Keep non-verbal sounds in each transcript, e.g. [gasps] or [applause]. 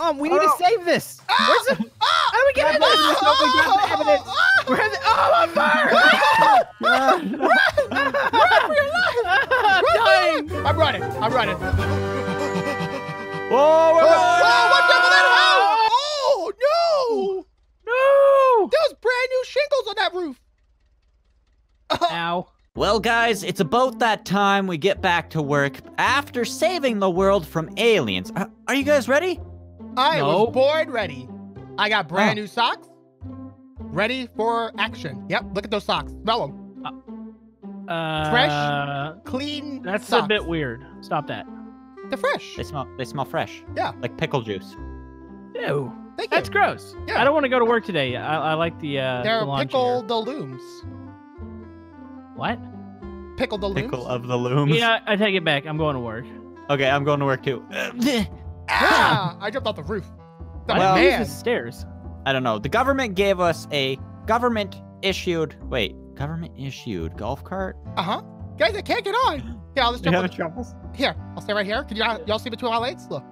Um, we need Oh. to save this. Where's the? How do we get in this? Nobody got the evidence. Where the? Oh, I'm fired! [laughs] Dying. I'm running. I'm running. Whoa, Oh, we're oh, what's up with that house? Oh, no. No! There was brand new shingles on that roof. Ow. Well, guys, it's about that time we get back to work after saving the world from aliens. Uh, are you guys ready? I No. was born ready. I got brand Oh. new socks. Ready for action. Yep, look at those socks. Smell them. Uh, Fresh? Clean That's socks. a bit weird. Stop that. They're fresh. They smell. They smell fresh. Yeah. Like pickle juice. Ew. Thank you. That's gross. Yeah. I don't want to go to work today. I, I like the uh. They're the pickle the looms. What? Pickle the looms. Pickle of the looms. Yeah, I take it back. I'm going to work. Okay, I'm going to work too. [laughs] Ah! I jumped off the roof. The Well- did you use man. the stairs? I don't know. The government gave us a government issued. Wait, government issued golf cart. Uh huh. Guys, I can't get on. Here, I'll just jump. You on- troubles? Here, I'll stay right here. Can y'all, y'all see between our legs? Look,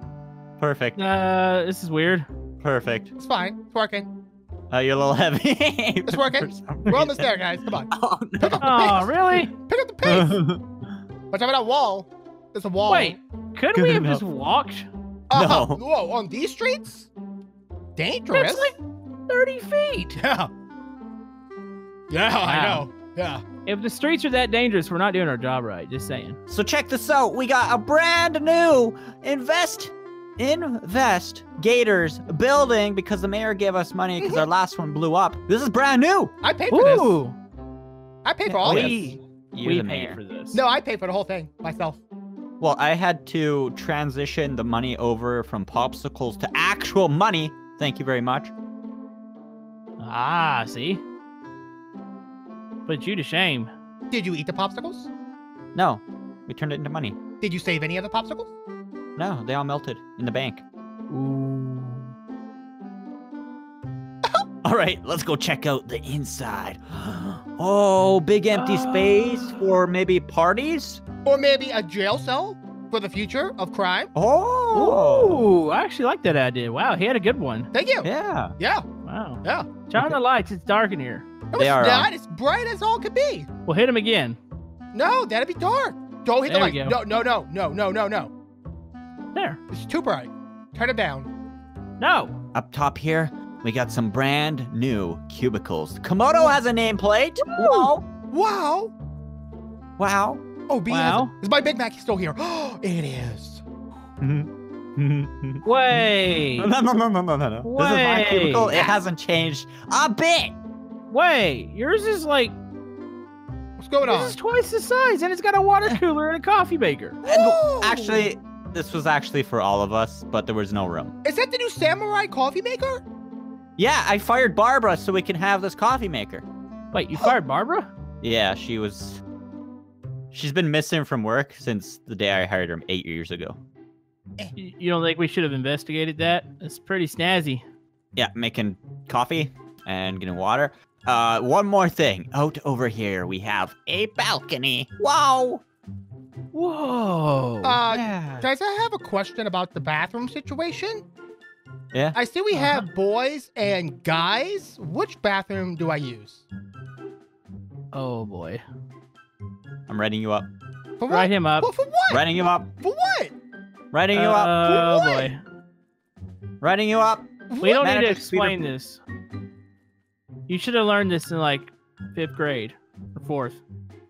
Perfect. Uh, this is weird. Perfect. it's fine. It's working. Uh, you're a little heavy. It's working. [laughs] We're on the reason. stair, guys. Come on. [laughs] Oh Pick up the Oh, really? Pick up the pace. [laughs] Watch out for that wall. There's a wall. Wait, couldn't Good we have enough. just walked? Uh-huh. No. Whoa, on these streets? Dangerous. That's like 30 feet. Yeah. Yeah, I know. Yeah. If the streets are that dangerous, we're not doing our job right. Just saying. So check this out. We got a brand new invest invest Gators building because the mayor gave us money because our last one blew up. This is brand new. I paid for this. I paid for all this. we You're we the paid mayor. for this. No, I paid for the whole thing myself. Well, I had to transition the money over from popsicles to actual money. Thank you very much. Ah, see. Put you to shame. Did you eat the popsicles? No, we turned it into money. Did you save any of the popsicles? No, they all melted in the bank. Ooh. [laughs] All right, let's go check out the inside. [gasps] [gasps] [gasps] Oh, big empty [gasps] space for maybe parties? Or maybe a jail cell for the future of crime? Oh. Ooh, I actually like that idea. Wow, he had a good one. Thank you. Yeah. Yeah. Wow. Yeah. Turn on the lights. It's dark in here. No, They it's are, uh, not. It's bright as all could be. We'll hit him again. No, that'd be dark. Don't hit There the we light. No, no, no, no, no, no, no. There. It's too bright. Turn it down. No. Up top here, we got some brand new cubicles. Komodo has a nameplate. Wow. Wow. Wow. Oh, B Wow. has it. Is my Big Mac still here? [gasps] it is. [laughs] no, Wait. no, no, no, no, no, no. This is my cubicle. It hasn't changed a bit. Wait. Yours is like What's going on? this is twice the size, and it's got a water cooler and a coffee maker. And actually, this was actually for all of us, but there was no room. Is that the new samurai coffee maker? Yeah, I fired Barbara so we can have this coffee maker. Wait, you fired Barbara? Yeah, she was. She's been missing from work since the day I hired her eight years ago. You you don't think we should have investigated that? It's pretty snazzy. Yeah, making coffee and getting water. Uh, one more thing. Out over here, we have a balcony. Wow. Whoa. Uh, yeah. guys, I have a question about the bathroom situation. Yeah? I see we Uh-huh. have boys and guys. Which bathroom do I use? oh boy. I'm writing you up. For what? Write him up. Well, for what? Writing you up. For what? Writing you up. Oh boy. Writing you up. We don't need to Manager explain this. You should have learned this in like fifth grade or fourth.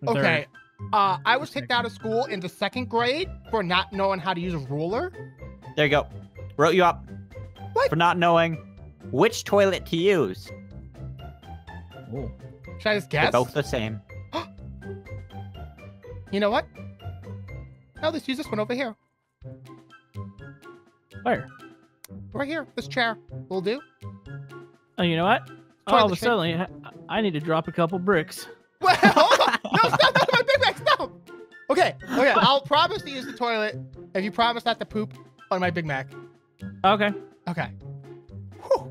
or third. Okay. Uh, I was kicked out of school in the second grade for not knowing how to use a ruler. There you go. Wrote you up. What? For not knowing which toilet to use. Oh. Should I just They're both the same. [gasps] You know what? No, let's use this one over here. Where? Right here. This chair will do. Oh, you know what? Toilet All of a sudden, I- I need to drop a couple bricks. [laughs] Well, hold on. No, stop. That's my Big Mac. Stop. Okay. Okay. [laughs] I'll promise to use the toilet if you promise not to poop on my Big Mac. Okay. Okay.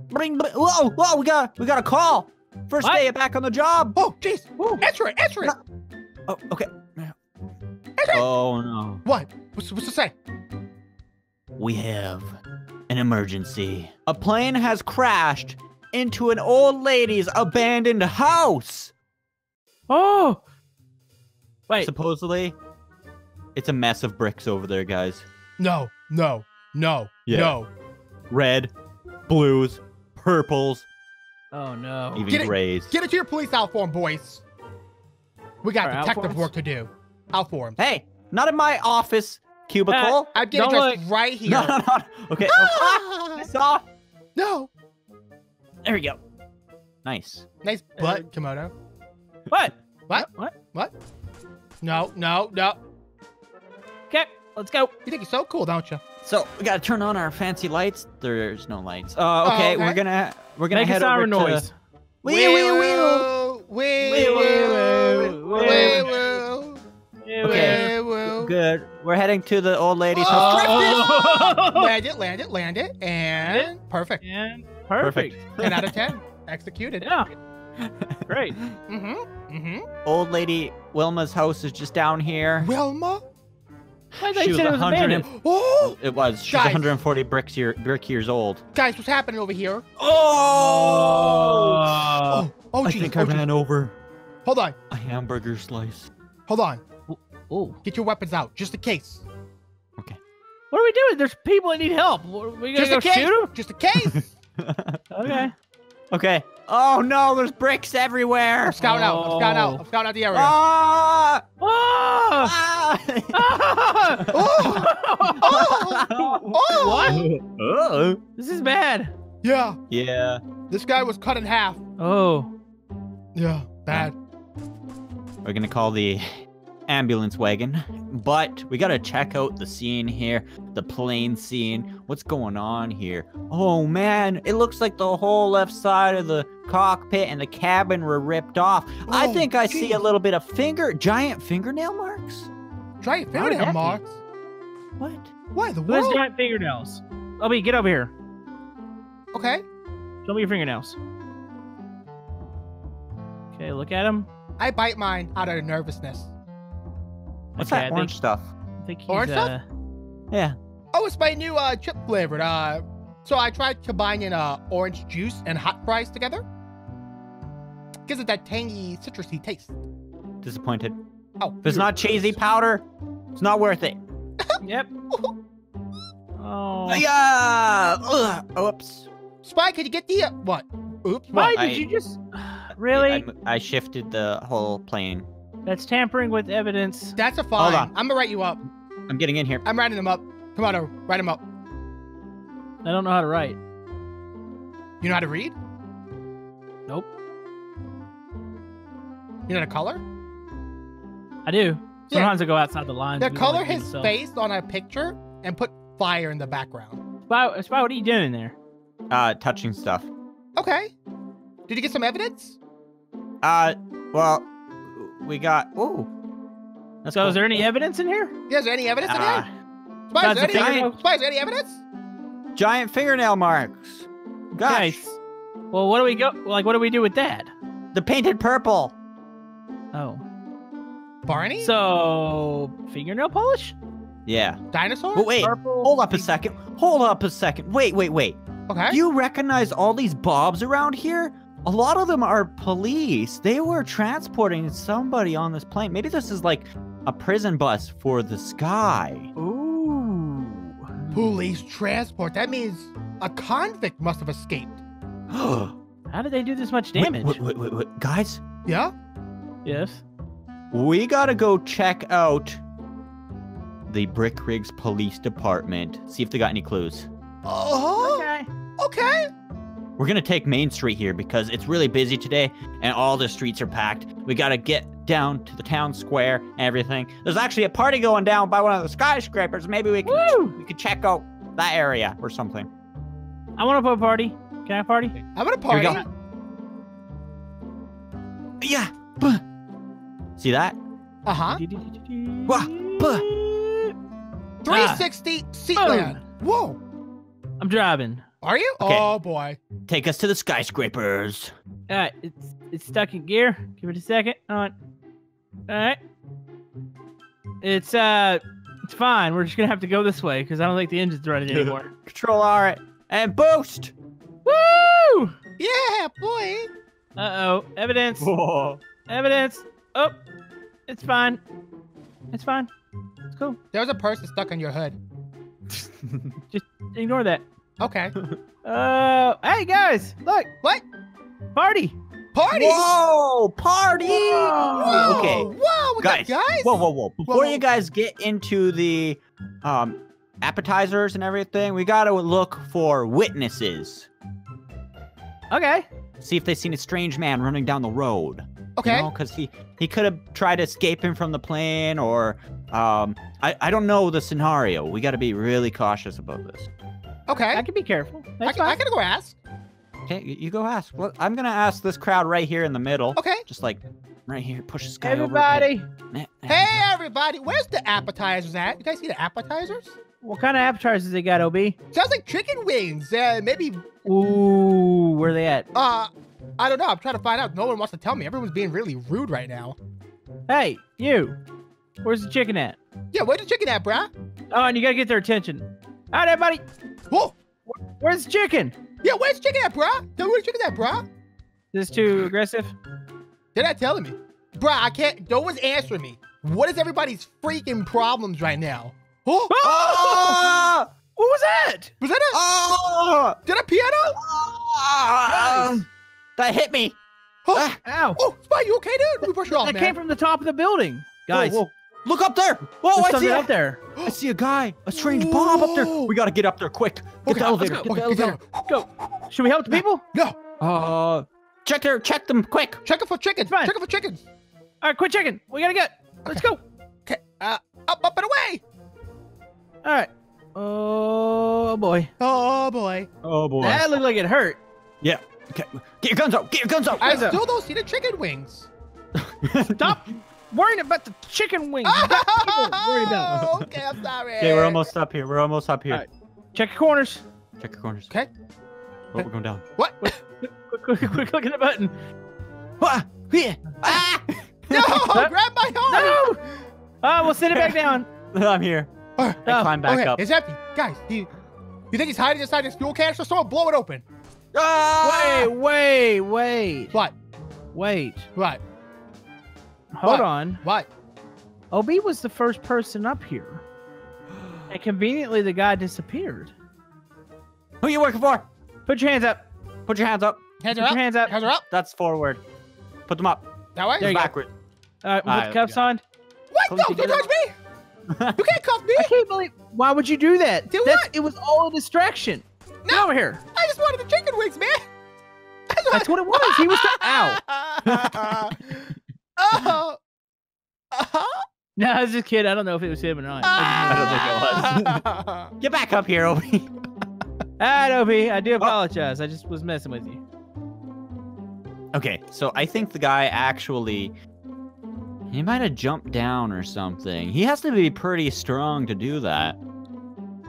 Bring, bring- whoa, whoa, we got, we got a call. First What? day back on the job. Oh, jeez. Answer it. Answer it. Oh, okay. Answer it. Oh no. What? What's, what's it say? We have An emergency. A plane has crashed into an old lady's abandoned house. Oh. Wait. Supposedly, it's a mess of bricks over there, guys. No, no, no, Yeah. no. Red, blues, purples, oh no. even Get it- grays. Get into your police outform, boys. We got Our detective outforms? work to do. Outforms. Hey, not in my office cubicle. I'm getting Don't dressed right here. no, no, no. Okay. oh, I Ah, saw. no. There we go. Nice. Nice butt, Komodo. What? What? What? What? No, no, no. Okay, let's go. You think you're so cool, don't you? So we gotta turn on our fancy lights. There's no lights. Uh, okay, okay. we're gonna we're gonna Make a head over siren to. noise. Wee wee wee. woo, wee Wee, wee, woo, woo, wee woo. woo, Okay. wee woo. Good. We're heading to the old lady's Oh. house. [laughs] Land it, land it, land it, and perfect. And perfect. 10 out of [laughs] 10. Executed. Yeah. Great. Mm-hmm. Mm-hmm. Old lady Wilma's house is just down here. Wilma? I thought She you was said it was 100 and- abandoned. [gasps] Oh! It was. She's Guys. 140 bricks year, brick years old. Guys, what's happening over here? Oh! Oh, oh, oh I geez, think oh, I geez. ran over Hold on, a hamburger slice. hold on. Oh. Get your weapons out, just in case. Okay. What are we doing? There's people that need help. What- We Just gonna in go case. shoot them? Just in case. [laughs] Okay. okay. Oh no, there's bricks everywhere. I'm scouting out. I'm scouting out. I'm scouting out the area. Ah! Oh! Ah! [laughs] Oh! Oh! What? oh. This is bad. Yeah, Yeah. this guy was cut in half. Oh. Yeah, bad. We're gonna call the ambulance wagon, but we gotta check out the scene here, the plane scene. What's going on here? Oh man, it looks like the whole left side of the cockpit and the cabin were ripped off. I Oh, think I see a little bit of finger, giant fingernail marks. Giant How did fingernail that marks. What? Why the Who has world? giant fingernails? Obi, get over here. Okay, Show me your fingernails. Okay, look at him. I bite mine out of nervousness. What's Okay, that I orange think- stuff? I think he's, Orange stuff? uh, Yeah. Oh, it's my new uh, chip flavored. Uh, so I tried combining uh, orange juice and hot fries together. Gives it that tangy, citrusy taste. Disappointed. Oh, If it's not cheesy powder, it's not worth it. [laughs] Yep. Oh. Yeah. Ugh. Oops. Spy, could you get the uh, what? Oops. Why What? did I- you just? [sighs] Really? I, I shifted the whole plane. That's tampering with evidence. That's a fine. on. I'm gonna write you up. I'm getting in here. I'm writing them up. Come on, over. write them up. I don't know how to write. You know how to read? Nope. You know how to color? I do. Yeah. Sometimes I go outside the lines. Now and color like his myself. face on a picture and put fire in the background. Spy, Spy, what are you doing there? Uh, touching stuff. Okay. Did you get some evidence? Uh, well, we got. Ooh. That's So, cool. is there any evidence in here? Yeah, is there any evidence in Ah, here? Spy, is there any, fingernail- Spy, is there any evidence? giant fingernail marks. Gosh, Nice. Well, what do we go? Like, what do we do with that? the painted purple. Oh, Barney? so fingernail polish? Yeah. Dinosaur? But wait, Purple. hold up a second. Hold up a second. Wait, wait, wait. Okay. Do you recognize all these bobs around here? A lot of them are police. They were transporting somebody on this plane. Maybe this is like a prison bus for the sky. Ooh. Police transport. That means a convict must have escaped. wait, [gasps] How did they do this much damage? Wait, wait, wait, wait. Guys, Yeah? Yes. we gotta go check out the Brick Rigs Police Department. See if they got any clues. Oh, Okay. okay. We're gonna take Main Street here because it's really busy today and all the streets are packed. We gotta get down to the town square and everything. There's actually a party going down by one of the skyscrapers. Maybe we can Woo! we could check out that area or something. I want to put a party. Can I party? I'm gonna Here we party. go. Yeah. buh. See that? Uh huh. Wah, buh. 360 Seatland. Whoa. I'm driving. Are you? Okay. Oh boy. Take us to the skyscrapers. All right, it's it's stuck in gear. Give it a second. On. All right. It's uh It's fine. We're just gonna have to go this way because I don't think the engine's running [laughs] anymore. Control R and boost. Woo! Yeah, boy. Uh oh. Evidence. Whoa. Evidence. Oh, it's fine. It's fine. It's cool. There was a person stuck on your hood. [laughs] [laughs] Just ignore that. Okay. [laughs] Uh, hey guys, look. What? Party. Party. Whoa, party! Whoa. Okay, Whoa, what's guys. up, guys? Whoa, whoa, whoa! Before whoa. you guys get into the um appetizers and everything, we gotta look for witnesses. Okay. See if they've seen a strange man running down the road. Okay. because he he could have tried escaping from the plane, or um, I I don't know the scenario. We got to be really cautious about this. Okay. I can be careful. I, That's can, I gotta go ask. Okay, you, you go ask. Well, I'm gonna ask this crowd right here in the middle. Okay. Just like right here, push this guy over. a. Everybody, Nah, nah. Hey, everybody. Where's the appetizers at? You guys see the appetizers? what kind of appetizers they got, OB? Sounds like chicken wings. Uh, maybe. Ooh, where they at? Uh, I don't know. I'm trying to find out. No one wants to tell me. Everyone's being really rude right now. Hey, you. Where's the chicken at? Yeah, where's the chicken at, bruh? Oh, and you gotta get their attention. All right, everybody. Whoa. Where's chicken? Yeah, where's chicken at, bruh? Tell me where's chicken at, bruh? This too aggressive. They're not telling me. Bruh, I can't. No one's answering me. What is everybody's freaking problems right now? Oh, Ah! What was that? was that a, Ah! did a piano? Ah! That hit me. Oh, Ah! Ow. oh, Spy, you okay, dude? Let me brush you off, that man. came from the top of the building. Guys, Whoa, whoa. Look up there. Whoa, there's I see it. up there. [gasps] I see a guy, a strange bomb up there. We gotta get up there quick. Get Okay, the elevator. let's Get go. the Okay, get elevator. down. Go. Should we help the people? No, Uh, check their, check them quick. check it for chickens. Fine. Check it for chickens. All right, quit checking. We gotta get. Let's go. Okay, uh, up, up and away. All right. Oh boy. Oh boy, Oh boy. That looked like it hurt. Yeah. Okay. Get your guns out. Get your guns out. I Where's still don't see the chicken wings. Stop [laughs] worrying about the chicken wings. You got people worried about. [laughs] Oh, okay, I'm sorry. Okay, we're almost up here. We're almost up here. Alright. Check your corners. Check your corners. Okay. Oh, we're going down. What? Quick, quick, quick, click on the button. Ah! Yeah. Ah! [laughs] no, [laughs] grab my arm. No. Ah, we'll sit it back down. I'm here. Alright, I Oh, climb back okay, up. it's empty, guys. You, you think he's hiding inside this fuel canister? Someone blow it open. Ah! Wait, wait, wait, What? wait. What? Hold What? on. What? OB was the first person up here. [gasps] And conveniently, the guy disappeared. Who you working for? Put your hands up. Put your hands up. Hands Put are your up. hands up. Hands are up. That's forward. Put them up. That way. There you go. Backward. All right, we'll put Alright, the cuffs on. What? Come No, don't together. touch me. You can't cuff me. [laughs] I can't believe. Why would you do that? Do That's, what? It was all a distraction. Get No. over here. I just wanted the chicken wings, man. That's what it was. He was. [laughs] Ow. [laughs] oh. Uh-huh. No, I was just kidding. I don't know if it was him or not. I don't think it was. [laughs] Get back up here, Obi. [laughs] Ah, Obi, I do apologize. I just was messing with you. Okay, so I think the guy actually he might have jumped down or something. He has to be pretty strong to do that.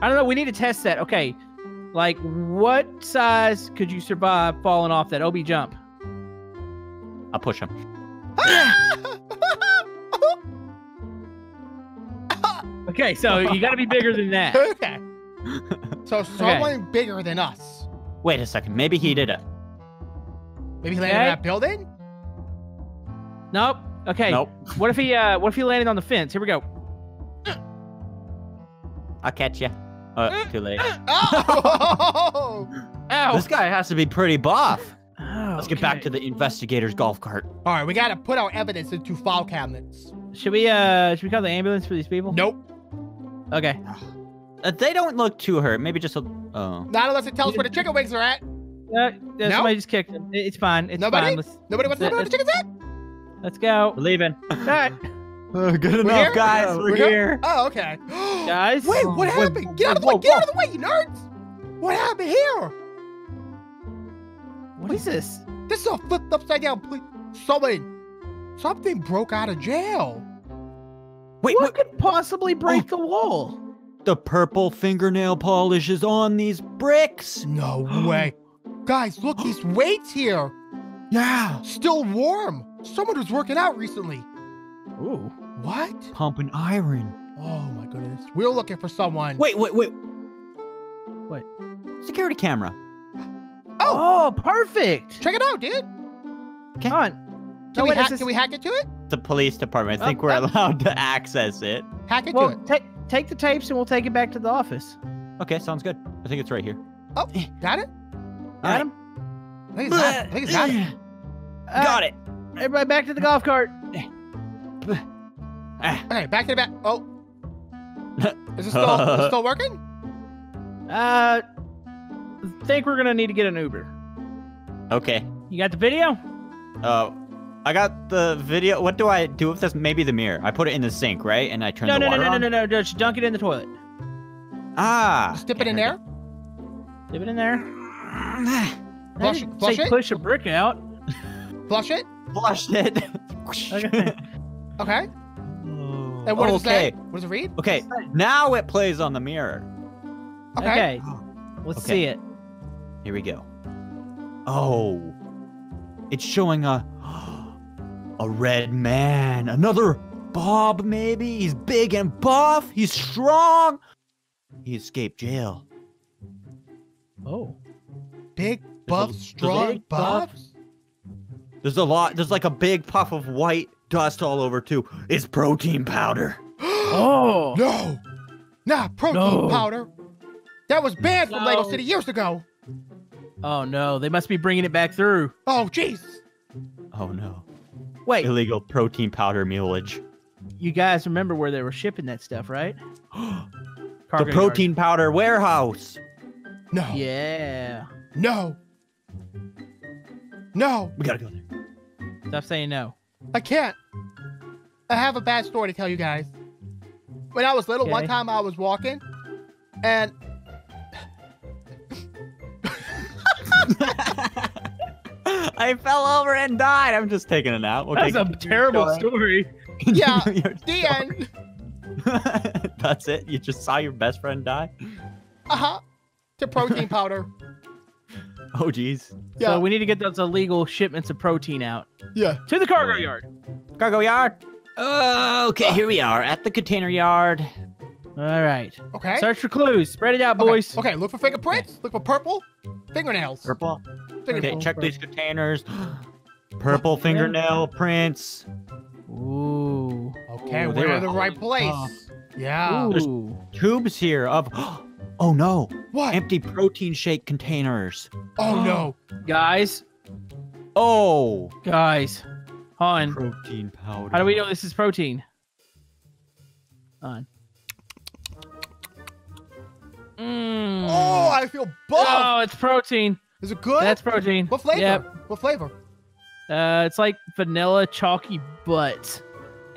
I don't know. We need to test that. Okay. Like, what size could you survive falling off that OB jump? I'll push him. [laughs] Okay, so you got to be bigger than that. [laughs] okay. So [laughs] someone bigger than us. Wait a second, maybe he did it. Maybe he landed in that building. Nope. Okay. Nope. What if he? Uh, what if he landed on the fence? Here we go. I'll catch you. Uh, too late. Oh! Ow. This guy has to be pretty buff. Let's get back to the investigator's golf cart. All right, we gotta put our evidence into file cabinets. Should we? Uh, should we call the ambulance for these people? Nope. Okay. Uh, they don't look too hurt. Maybe just a. Oh. Not unless it tells us where the chicken wings are at. Uh, uh, No? Somebody just kicked him. It- It's fine. It's Nobody? fine. Let's, Nobody wants to know where the chicken's at. let's go. We're leaving. [laughs] All right, good here? enough, guys. Uh, We're, we're here? here. Oh, okay. [gasps] guys. Wait, what Wait, happened? Get out of the whoa, way! Get out of the way, you nerds! What happened here? What is this? This is a flipped upside down. Please, someone, something broke out of jail. Wait, what what? could possibly break the wall? Oh, the purple fingernail polish is on these bricks. No [gasps] way, guys! Look, these weights here, Yeah. still warm. Someone was working out recently. Ooh. What? Pumping iron. Oh my goodness. We're looking for someone. Wait, wait, wait. What? Security camera. Oh, perfect. Check it out, dude. Come on. Can, No, we, wait, hack, is this- can we hack into it? The police department. I Oh, think we're oh. allowed to access it. Hack into Well, it. take take the tapes and we'll take it back to the office. Okay, sounds good. I think it's right here. Oh, got it? Got him? I think it's not. I think it's not. Uh, Got it. Everybody back to the golf cart. Okay, back to the back. Oh. [laughs] Is it still, is it still working? Uh, think we're gonna need to get an Uber. okay. You got the video? Uh, I got the video. What do I do with this? Maybe the mirror. I put it in the sink, right? And I turn No, the no, no, water no, no, on? no, no, no. Just dunk it in the toilet. Ah. Just dip it in here there. Dip it in there. we. [sighs] I Flush didn't flush say it? push a brick out. Flush it. Flushed it. [laughs] Okay. Okay. And what does it say? What does it read? Okay. Now it plays on the mirror. Okay. Okay. Let's Okay. see it. Here we go. Oh, it's showing a [gasps] a red man. Another Bob, maybe. He's big and buff. He's strong. He escaped jail. Oh. Big buff, a- there's a strong big buff. buffs. There's a lot. There's like a big puff of white dust all over too. It's protein powder. [gasps] Oh. No. Nah, protein No. powder. That was banned from Lego City years ago. Oh no, they must be bringing it back through. Oh, jeez. Oh no! Wait, Illegal protein powder mulage. you guys remember where they were shipping that stuff, right? [gasps] the Cargo yard. protein powder warehouse. No. Yeah. No. No. We gotta go there. Stop saying no. I can't. I have a bad story to tell you guys. When I was little, one time I was walking, and [laughs] I fell over and died. I'm just taking a nap. Okay, That's a terrible story. [laughs] Yeah, Your the end. [laughs] That's it. You just saw your best friend die. Uh huh. To protein powder. Oh, jeez. Yeah. So we need to get those illegal shipments of protein out Yeah. to the cargo yard. Cargo yard. Uh, okay, here we are at the container yard. All right. Okay. Search for clues. Spread it out, Okay, boys. Okay. Look for fingerprints. Look for purple fingernails. Purple. Finger- Okay, Purple, check these containers. [gasps] Purple fingernail prints. Ooh. Okay, Ooh, we're were in the right place. Yeah. There's- Tubes here of. [gasps] Oh no! What? Empty protein shake containers. Oh [gasps] no. Guys, Oh. guys, on. Protein powder. How do we know this is protein? On. Mm. Oh, I feel buff. Oh, it's protein. Is it good? That's protein. what flavor? Yep. What flavor? Uh, it's like vanilla chalky butt.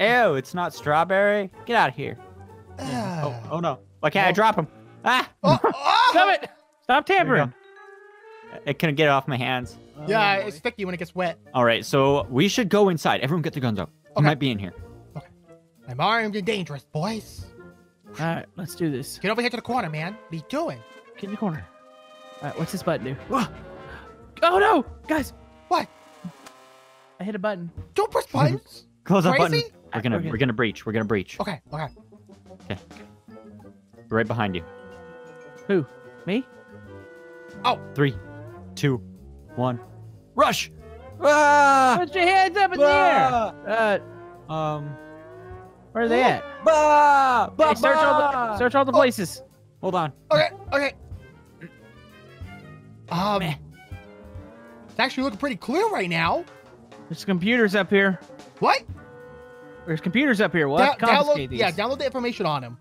Ew! It's not strawberry. Get out of here. Oh, Ah. oh no! Why can't I Oh. drop him? Ah! Oh, [laughs] oh! Stop it! Stop tampering. It couldn't get it off my hands. Yeah, Oh, it's sticky when it gets wet. All right, so we should go inside. Everyone, get the guns out. He Okay. might be in here. I'm armed and dangerous, boys. Boy. All right, let's do this. Get over here to the corner, man. What are you doing? Get in the corner. All right, what's this button do? Oh no, guys! What? I hit a button. Don't press buttons. [laughs] Close that button. Crazy? We're gonna Okay. we're gonna breach. We're gonna breach. Okay, okay. Okay. Right behind you. Who? Me? Three, two, one, rush! Ah! Put your hands up in the air. Uh, Ah! Um. Where are they at? Bah! Bah, Hey, search all the search all the Oh. places. Hold on. Okay, okay. Um, Meh. it's actually looking pretty clear right now. There's computers up here. What? There's computers up here. We'll Da- have to confiscate download, these. yeah, download the information on him.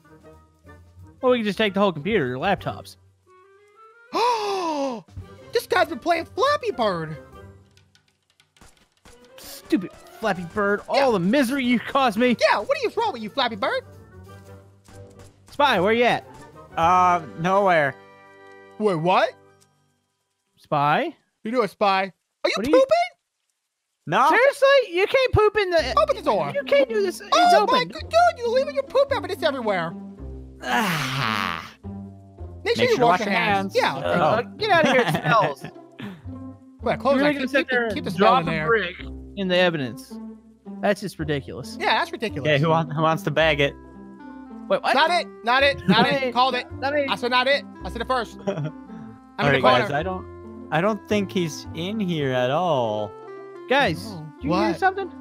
Well, we can just take the whole computer, your laptops. Oh, [gasps] this guy's been playing Flappy Bird. Stupid Flappy Bird. All the misery you caused me. Yeah, what are you wrong with you, Flappy Bird? Spy, where you at? Uh, nowhere. Wait, what? Spy? You do a spy? Are you What are pooping? you- No. Seriously? You can't poop in the. Open the door. You can't do this. It's oh my open. god, dude, you're leaving your poop evidence everywhere. Ah. [sighs] Make sure Make you sure to wash your hands. Yeah. okay. Uh, get out of here. It smells. [laughs] Wait, close You're that. gonna Keep, keep, the, keep the and smell drop in a there. brick in the evidence. That's just ridiculous. Yeah, that's ridiculous. Yeah, who, want, who wants to bag it? Wait, what? Not it. Not it. Not [laughs] Not it. it. Called it. Not me. I said not it. I said it first. [laughs] I'm All in right, the corner. guys. I don't. I don't think he's in here at all. Guys, Oh, do you hear something?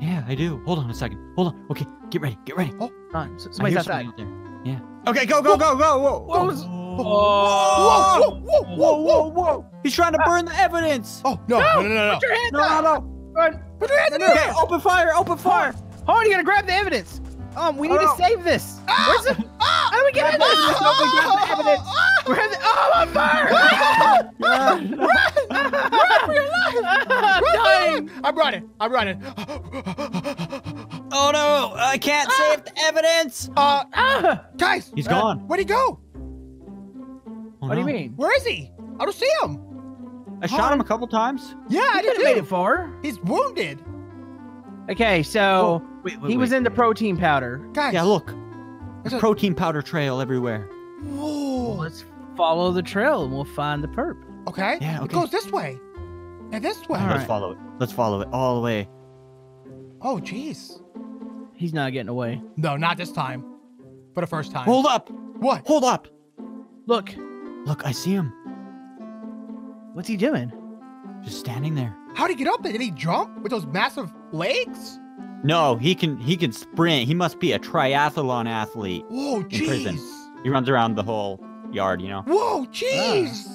Yeah, I do. Hold on a second. Hold on. Okay, get ready. Get ready. Hold on, s- I somebody's outside. something out there. Yeah. Okay, go, go, go, go. Whoa. What was- Whoa, Oh. whoa, whoa, whoa, whoa, whoa. whoa! He's trying to ah. burn the evidence. Oh, no, no, no, no, no. Put your hands No, up! no, no. Run. Put your hands in Okay, there. open fire! Open fire! Hold on, you gotta grab the evidence. Um, we need Oh, to save this. Ah! Where's the? How do we get in this? Ah! Nobody grab the evidence. [laughs] Where's the? Oh, I'm on fire! [laughs] I'm [laughs] dying. I'm running. I'm running. Oh no! I can't save the evidence. Uh, Ah! guys, He's Uh, gone. where'd he go? Oh, What do you mean? Where is he? I don't see him. I shot him a couple times. Yeah, I I did could have made too. it far. He's wounded. Okay, so Wait, he was in the protein powder. Guys. Yeah, look. There's a- Protein powder trail everywhere. Whoa. Well, let's follow the trail and we'll find the perp. Okay. Yeah, okay. It goes this way. And this way. All Let's right. follow it. Let's follow it all the way. Oh, jeez. He's not getting away. No, not this time. For the first time. Hold up! What? Hold up! Look, Look, I see him. What's he doing? Just standing there. How'd he get up there? Did he jump with those massive legs? No, he can he can sprint. He must be a triathlon athlete. Whoa, prison. jeez. He runs around the whole yard, you know. Whoa, jeez.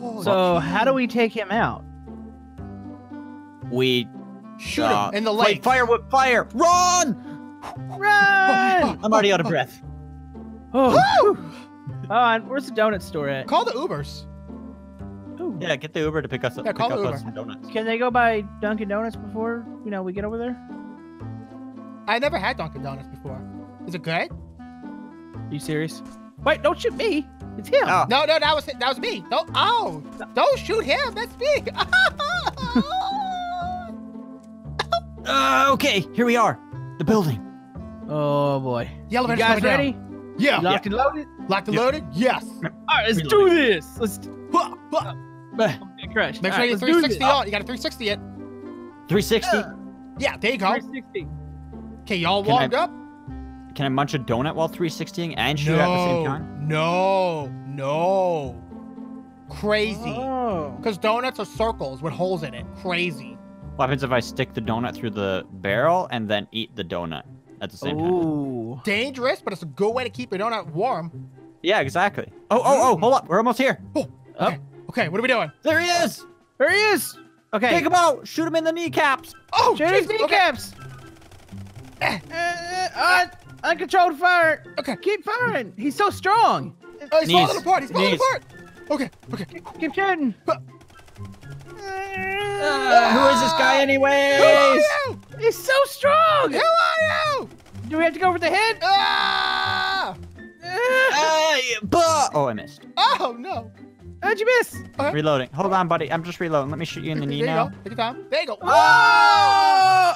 Oh, So jeez. how do we take him out? We shoot uh, him in the fight leg? Fire with fire! Run! Run! [laughs] I'm already out of breath. Oh, on. Where's the donut store at? Call the Ubers. Ooh. Yeah, get the Uber to pick us up. Yeah, call up the us Uber. some donuts. Can they go by Dunkin' Donuts before you know we get over there? I never had Dunkin' Donuts before. Is it good? Are you serious? Wait, don't shoot me. It's him. Oh, No, no, that was that was me. Don't oh, don't shoot him. That's me. [laughs] uh, okay, here we are. The building. Oh boy. the You elevator's guys coming down. ready? Yeah. Locked and loaded. Locked and Yeah. loaded. Yes. All right, let's Reloading. do this. Let's Huh, huh. Okay, crush. Make sure right, you let's 360 this. on. You got a 360 it. 360. Yeah, there you go. 360. Okay, y'all Can I- warmed up? Can I munch a donut while 360ing and shoot at the same time? No, no. Crazy. Oh. Because donuts are circles with holes in it. Crazy. What happens if I stick the donut through the barrel and then eat the donut at the same time? Ooh. Dangerous, but it's a good way to keep your donut warm. Yeah, exactly. Oh, oh, oh, mm. hold up. We're almost here. Oh, okay. Okay, what are we doing? There he is. There he is. Okay. Take him out. Shoot him in the kneecaps. Oh, Shoot his jeez, okay. kneecaps. Eh. Uh, uh, uncontrolled fire. Okay. Keep firing. He's so strong. Oh, he's Knees. falling apart. He's falling Knees. apart. Okay, okay. Keep shooting. But- Uh, who is this guy Who are anyways? you? He's so strong. Who are you? Do we have to go over the head? Ah! Uh, bah- oh, I missed. Oh, no. How'd you miss? Reloading. Hold on, buddy. I'm just reloading. Let me shoot you in the knee there you now. go. Take your time. There you go. Oh!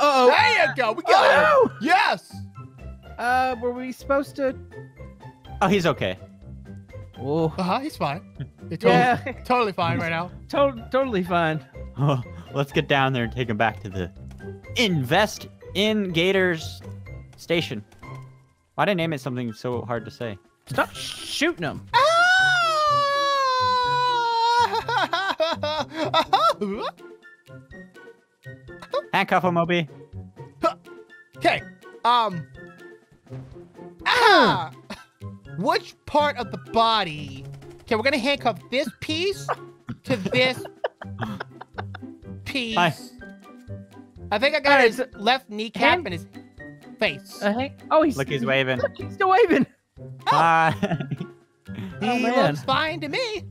Uh-oh. There you go. We got Oh, it. Yes. Uh, were we supposed to? Oh, he's okay. Oh. Uh huh. He's fine. He's totally, Yeah, totally fine right now. [laughs] to- totally fine. Oh, let's get down there and take him back to the Invest in Gators station. Why did I name it something so hard to say? Stop shooting him. Handcuff him, Moby. okay. Um. Ah. Which part of the body? Okay, we're gonna handcuff this piece to this piece. Hi. I think I got Alright, his so- left kneecap hand- and his face. Uh, hey. Oh, he's Look, he's waving. Look, [laughs] he's still waving. Hi. [laughs] he oh, man. looks fine to me.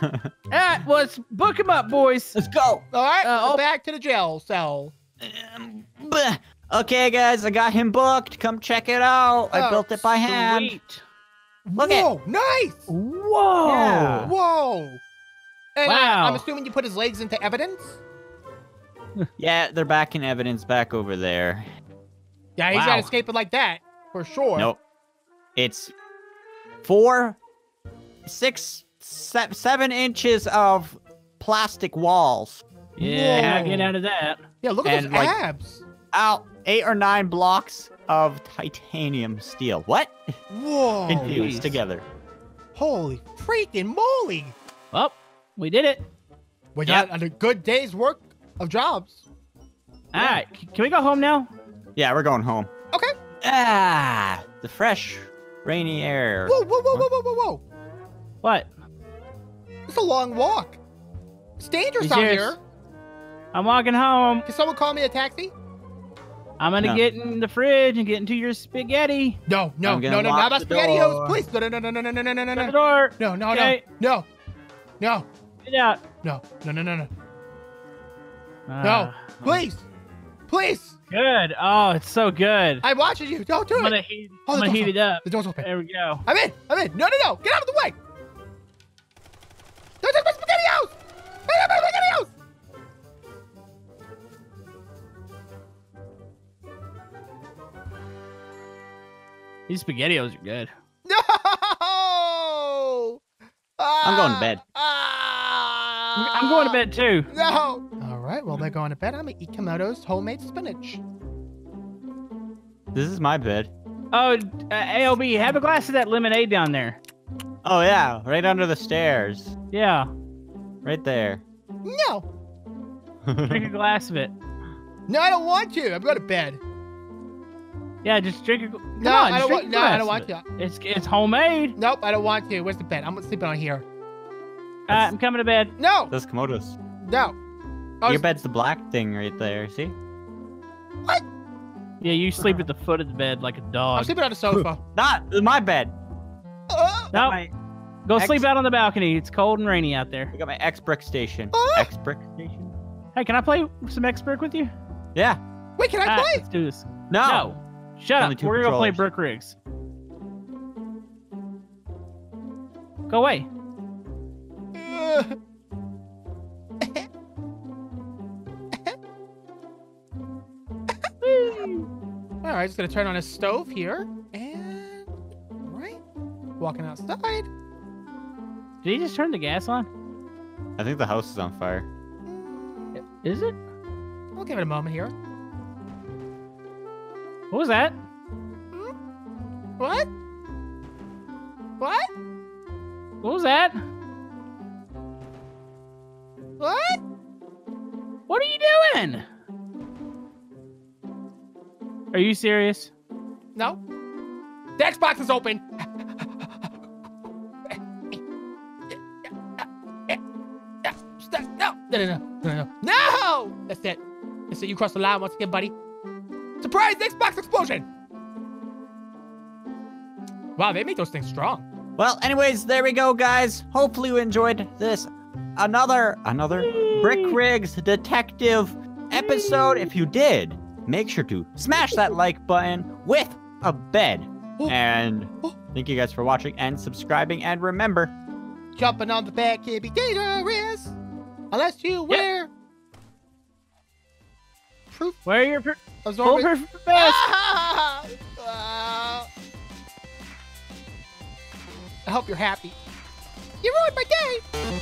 [laughs] All right, well, let's book him up, boys. Let's go. All right, Uh, oh. back to the jail cell. Um, okay, guys, I got him booked. Come check it out. I Oh, built it by hand. Sweet. Look at- Whoa, nice. Whoa. Yeah. Whoa. And Wow. I, am assuming you put his legs into evidence. [laughs] Yeah, they're back in evidence back over there. Yeah, he's Wow. not escaping like that for sure. Nope. It's four, six, se- seven inches of plastic walls. Yeah, Whoa. get out of that. Yeah, look at And, those like- abs. Out eight or nine blocks of titanium steel. What? Whoa. Infused together. Holy freaking moly. Well, we did it. We Yep. got a good day's work of jobs. All right, c- can we go home now? Yeah, we're going home. Okay. Ah, the fresh, rainy air. Whoa, whoa, whoa, whoa, whoa, whoa, whoa. What? It's a long walk. It's dangerous out here. I'm walking home. Can someone call me a taxi? I'm gonna No. get in the fridge and get into your spaghetti. No, no, I'm no, gonna no, lock not about the spaghettios, door. please. No, no, no, no, no, no, no, no, no, Shut the no, door. no, no, Okay. no, no, Get out. no, no, no, no, no, Ah, please, please. Good. Oh, it's so good. I'm watching you. Don't do I'm gonna it. heat, Oh, I'm the gonna door's heat it up. The door's open. There we go. I'm in. I'm in. No, no, no. Get out of the way. Don't touch my spaghettios. Don't touch my spaghettios. These spaghettios are good. No. I'm going to bed. Ah. I'm going to bed too. No. All right. Well, they're going to bed. I'm gonna eat Komodo's homemade spinach. This is my bed. Oh, uh, ALB, have a glass of that lemonade down there. Oh yeah, right under the stairs. Yeah, Right there. No. [laughs] drink a glass of it. No, I don't want to. I'm going to bed. Yeah, just drink a. Come No, on, I don't want. No, I don't of want it. It's it's homemade. Nope, I don't want to. Where's the bed? I'm sleeping on here. Uh, I'm coming to bed. No, Those Komodos. no. Oh, Your bed's the black thing right there. See? What? Yeah, you sleep at the foot of the bed like a dog. I'm sleeping on the sofa. [laughs] Not my bed. Uh, No, My, go Ex- sleep out on the balcony. It's cold and rainy out there. I got my X brick station. X brick station. Hey, can I play some X-Brick with you? Yeah. wait, can I Ah, play? let's do this. No. No, shut Only up. We're gonna go play. Brick Rigs. Go away. Uh, All right, just gonna turn on a stove here, and right, walking outside. Did he just turn the gas on? I think the house is on fire. Is it? We'll give it a moment here. What was that? What? What? What was that? What? What are you doing? Are you serious? No. The Xbox is open. No. No, no, no, no, no. No! That's it. That's it. You crossed the line once again, buddy. Surprise Xbox explosion! Wow, they make those things strong. Well, anyways, there we go, guys. Hopefully you enjoyed this another another Brick. Rigs detective episode. If you did, make sure to smash that like button with a bed. Oh. And Oh. thank you guys for watching and subscribing. And remember, Jumping on the bed can be dangerous unless you wear proof Where are your pr- absorbent. bulletproof vest? Ah! [laughs] Ah. I hope you're happy. You ruined my day.